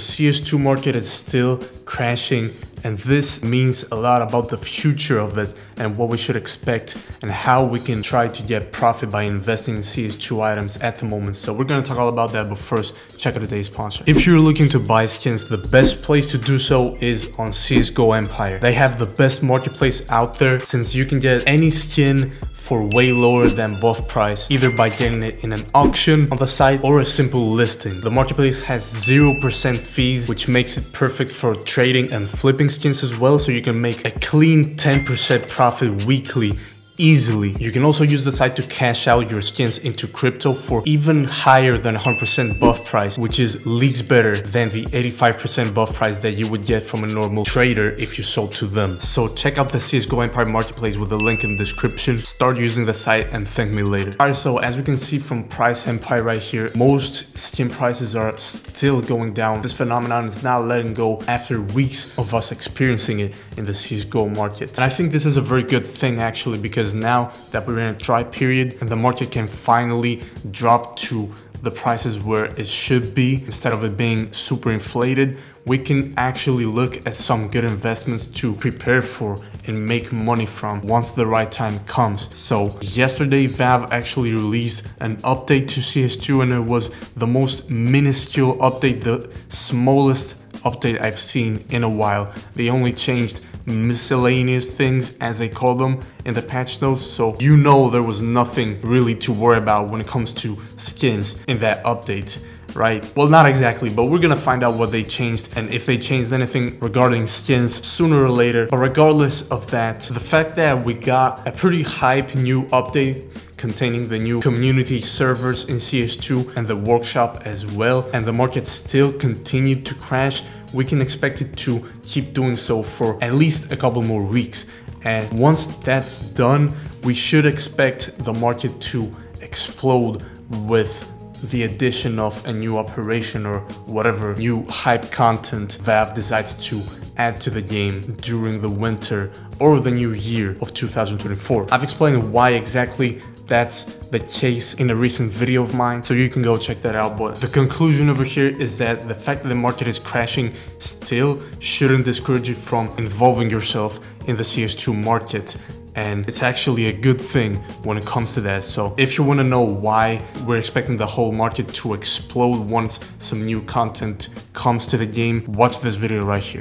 CS2 market is still crashing and this means a lot about the future of it and what we should expect and how we can try to get profit by investing in CS2 items at the moment. So we're to talk all about that, but first, check out today's sponsor. If you're looking to buy skins, the best place to do so is on CSGO Empire. They have the best marketplace out there since you can get any skin for way lower than buff price, either by getting it in an auction on the site or a simple listing. The marketplace has 0% fees, which makes it perfect for trading and flipping skins as well, so you can make a clean 10% profit weekly easily. You can also use the site to cash out your skins into crypto for even higher than 100% buff price, which is leagues better than the 85% buff price that you would get from a normal trader if you sold to them. So check out the CSGO Empire Marketplace with the link in the description. Start using the site and thank me later. Alright, so as we can see from Price Empire right here, most skin prices are still going down. This phenomenon is not letting go after weeks of us experiencing it in the CSGO market. And I think this is a very good thing actually because now that we're in a dry period and the market can finally drop to the prices where it should be instead of it being super inflated we can actually look at some good investments to prepare for and make money from once the right time comes. So yesterday Valve actually released an update to CS2 and it was the most minuscule update, the smallest update I've seen in a while. They only changed miscellaneous things as they call them in the patch notes so you know there was nothing really to worry about when it comes to skins in that update right? Well, not exactly, but we're gonna find out what they changed and if they changed anything regarding skins sooner or later. But regardless of that, the fact that we got a pretty hype new update containing the new community servers in CS2 and the workshop as well, and the market still continued to crash, we can expect it to keep doing so for at least a couple more weeks. And once that's done, we should expect the market to explode with the addition of a new operation or whatever new hype content Valve decides to add to the game during the winter or the new year of 2024. I've explained why exactly that's the case in a recent video of mine, so you can go check that out. But the conclusion over here is that the fact that the market is crashing still shouldn't discourage you from involving yourself in the CS2 market and it's actually a good thing when it comes to that. So if you want to know why we're expecting the whole market to explode once some new content comes to the game, watch this video right here.